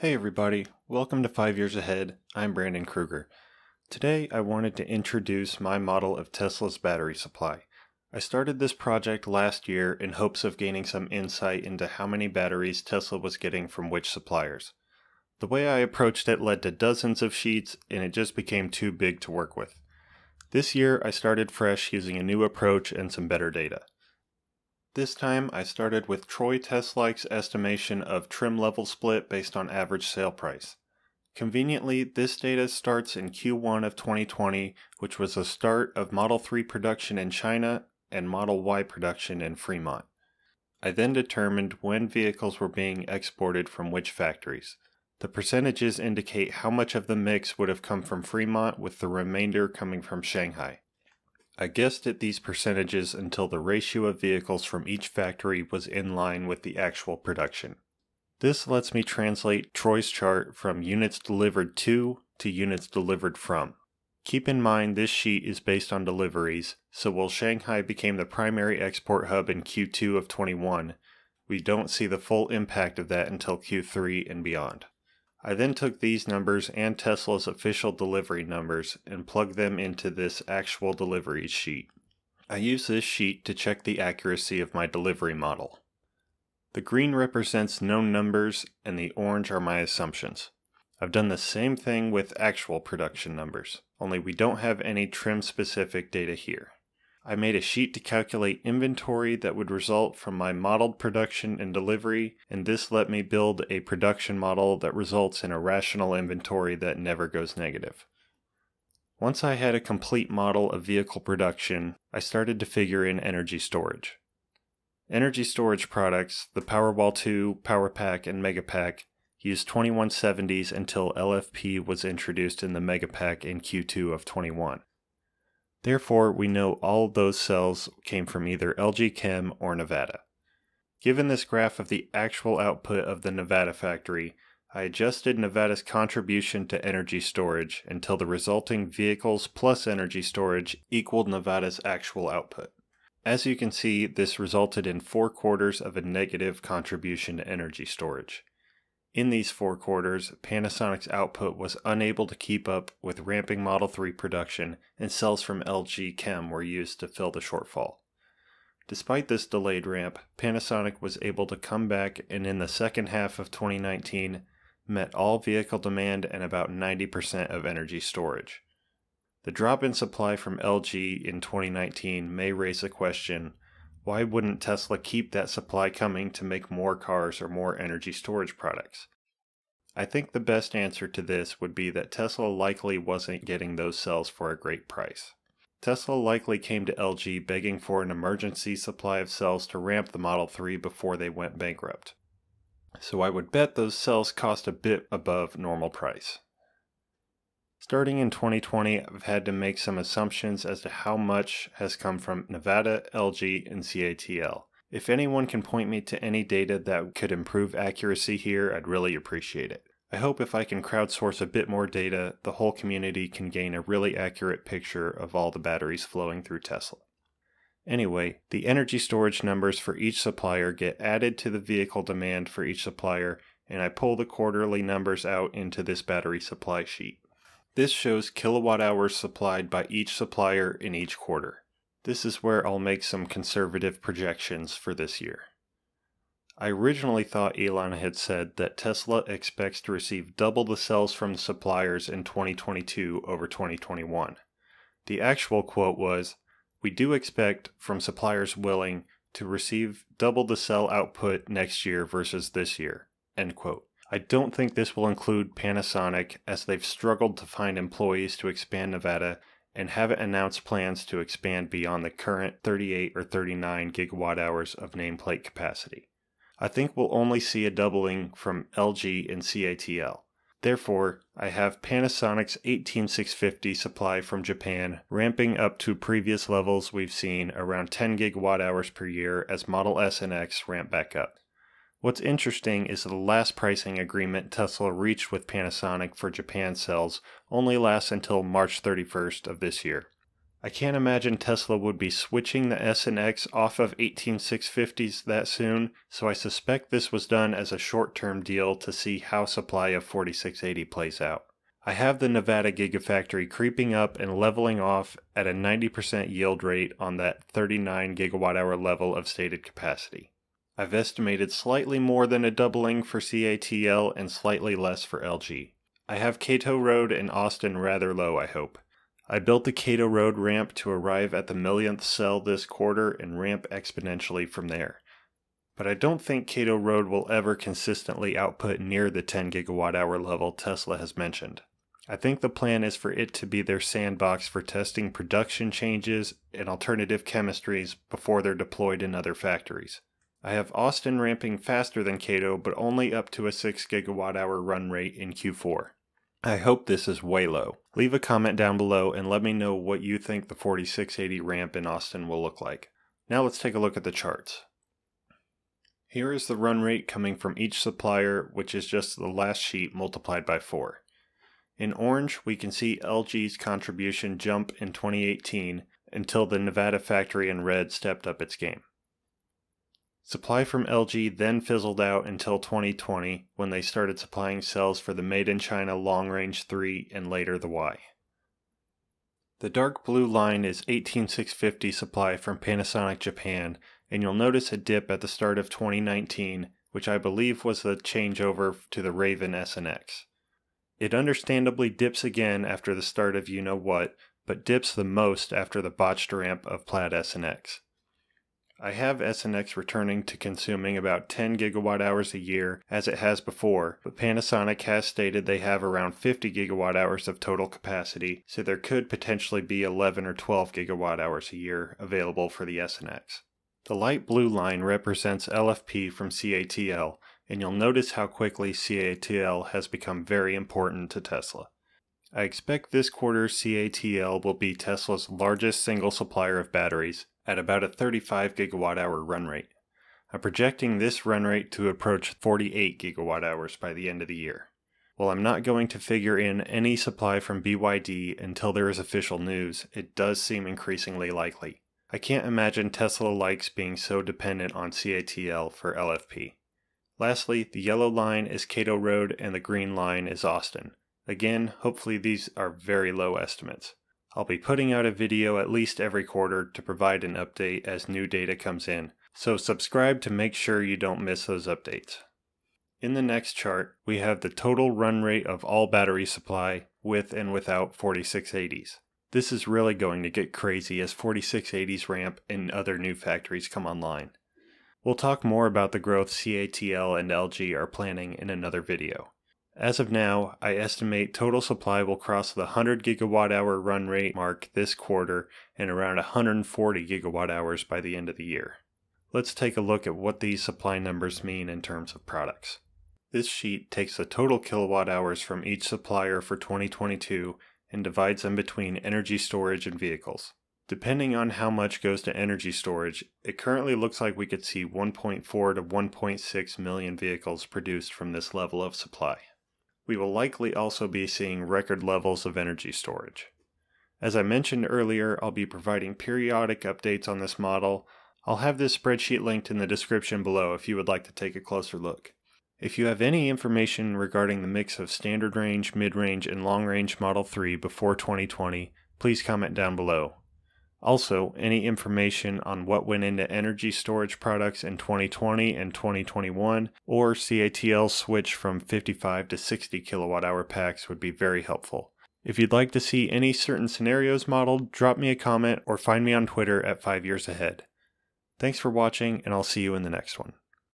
Hey everybody, welcome to 5 Years Ahead. I'm Brandon Kruger. Today I wanted to introduce my model of Tesla's battery supply. I started this project last year in hopes of gaining some insight into how many batteries Tesla was getting from which suppliers. The way I approached it led to dozens of sheets and it just became too big to work with. This year I started fresh using a new approach and some better data. This time I started with Troy Teslike's estimation of trim level split based on average sale price. Conveniently, this data starts in Q1 of 2020, which was the start of Model 3 production in China and Model Y production in Fremont. I then determined when vehicles were being exported from which factories. The percentages indicate how much of the mix would have come from Fremont with the remainder coming from Shanghai. I guessed at these percentages until the ratio of vehicles from each factory was in line with the actual production. This lets me translate Troy's chart from units delivered to to units delivered from. Keep in mind this sheet is based on deliveries, so while Shanghai became the primary export hub in Q2 of 21, we don't see the full impact of that until Q3 and beyond. I then took these numbers and Tesla's official delivery numbers and plugged them into this actual deliveries sheet. I use this sheet to check the accuracy of my delivery model. The green represents known numbers and the orange are my assumptions. I've done the same thing with actual production numbers, only we don't have any trim specific data here. I made a sheet to calculate inventory that would result from my modeled production and delivery, and this let me build a production model that results in a rational inventory that never goes negative. Once I had a complete model of vehicle production, I started to figure in energy storage. Energy storage products, the Powerwall 2, PowerPack, and Megapack, used 2170s until LFP was introduced in the Megapack in Q2 of 21. Therefore, we know all those cells came from either LG Chem or Nevada. Given this graph of the actual output of the Nevada factory, I adjusted Nevada's contribution to energy storage until the resulting vehicles plus energy storage equaled Nevada's actual output. As you can see, this resulted in four quarters of a negative contribution to energy storage. In these four quarters, Panasonic's output was unable to keep up with ramping Model 3 production, and cells from LG Chem were used to fill the shortfall. Despite this delayed ramp, Panasonic was able to come back and in the second half of 2019 met all vehicle demand and about 90% of energy storage. The drop in supply from LG in 2019 may raise the question why wouldn't Tesla keep that supply coming to make more cars or more energy storage products? I think the best answer to this would be that Tesla likely wasn't getting those cells for a great price. Tesla likely came to LG begging for an emergency supply of cells to ramp the Model 3 before they went bankrupt. So I would bet those cells cost a bit above normal price. Starting in 2020, I've had to make some assumptions as to how much has come from Nevada, LG, and CATL. If anyone can point me to any data that could improve accuracy here, I'd really appreciate it. I hope if I can crowdsource a bit more data, the whole community can gain a really accurate picture of all the batteries flowing through Tesla. Anyway, the energy storage numbers for each supplier get added to the vehicle demand for each supplier, and I pull the quarterly numbers out into this battery supply sheet. This shows kilowatt hours supplied by each supplier in each quarter. This is where I'll make some conservative projections for this year. I originally thought Elon had said that Tesla expects to receive double the cells from suppliers in 2022 over 2021. The actual quote was, We do expect from suppliers willing to receive double the cell output next year versus this year. End quote. I don't think this will include Panasonic as they've struggled to find employees to expand Nevada and haven't announced plans to expand beyond the current 38 or 39 gigawatt hours of nameplate capacity. I think we'll only see a doubling from LG and CATL. Therefore, I have Panasonic's 18650 supply from Japan ramping up to previous levels we've seen around 10 gigawatt hours per year as Model S and X ramp back up. What's interesting is the last pricing agreement Tesla reached with Panasonic for Japan cells only lasts until March 31st of this year. I can't imagine Tesla would be switching the S and X off of 18650s that soon, so I suspect this was done as a short-term deal to see how supply of 4680 plays out. I have the Nevada Gigafactory creeping up and leveling off at a 90% yield rate on that 39 gigawatt hour level of stated capacity. I've estimated slightly more than a doubling for CATL and slightly less for LG. I have Kato Road and Austin rather low, I hope. I built the Kato Road ramp to arrive at the millionth cell this quarter and ramp exponentially from there. But I don't think Kato Road will ever consistently output near the 10 gigawatt hour level Tesla has mentioned. I think the plan is for it to be their sandbox for testing production changes and alternative chemistries before they're deployed in other factories. I have Austin ramping faster than Kato, but only up to a 6 gigawatt hour run rate in Q4. I hope this is way low. Leave a comment down below and let me know what you think the 4680 ramp in Austin will look like. Now let's take a look at the charts. Here is the run rate coming from each supplier, which is just the last sheet multiplied by 4. In orange, we can see LG's contribution jump in 2018 until the Nevada factory in red stepped up its game. Supply from LG then fizzled out until 2020 when they started supplying cells for the Made in China Long Range 3 and later the Y. The dark blue line is 18650 supply from Panasonic Japan, and you'll notice a dip at the start of 2019, which I believe was the changeover to the Raven SNX. It understandably dips again after the start of you know what, but dips the most after the botched ramp of Plaid SNX. I have SNX returning to consuming about 10 gigawatt hours a year as it has before, but Panasonic has stated they have around 50 gigawatt hours of total capacity, so there could potentially be 11 or 12 gigawatt hours a year available for the SNX. The light blue line represents LFP from CATL, and you'll notice how quickly CATL has become very important to Tesla. I expect this quarter CATL will be Tesla's largest single supplier of batteries, at about a 35 gigawatt hour run rate. I'm projecting this run rate to approach 48 gigawatt hours by the end of the year. While I'm not going to figure in any supply from BYD until there is official news, it does seem increasingly likely. I can't imagine Tesla likes being so dependent on CATL for LFP. Lastly, the yellow line is Kato Road and the green line is Austin. Again, hopefully these are very low estimates. I'll be putting out a video at least every quarter to provide an update as new data comes in, so subscribe to make sure you don't miss those updates. In the next chart, we have the total run rate of all battery supply with and without 4680s. This is really going to get crazy as 4680s ramp and other new factories come online. We'll talk more about the growth CATL and LG are planning in another video. As of now, I estimate total supply will cross the 100 gigawatt hour run rate mark this quarter and around 140 gigawatt hours by the end of the year. Let's take a look at what these supply numbers mean in terms of products. This sheet takes the total kilowatt hours from each supplier for 2022 and divides them between energy storage and vehicles. Depending on how much goes to energy storage, it currently looks like we could see 1.4 to 1.6 million vehicles produced from this level of supply we will likely also be seeing record levels of energy storage. As I mentioned earlier, I'll be providing periodic updates on this model. I'll have this spreadsheet linked in the description below if you would like to take a closer look. If you have any information regarding the mix of standard range, mid range, and long range Model 3 before 2020, please comment down below. Also, any information on what went into energy storage products in 2020 and 2021 or CATL switch from 55 to 60 kilowatt hour packs would be very helpful. If you'd like to see any certain scenarios modeled, drop me a comment or find me on Twitter at 5 years ahead. Thanks for watching and I'll see you in the next one.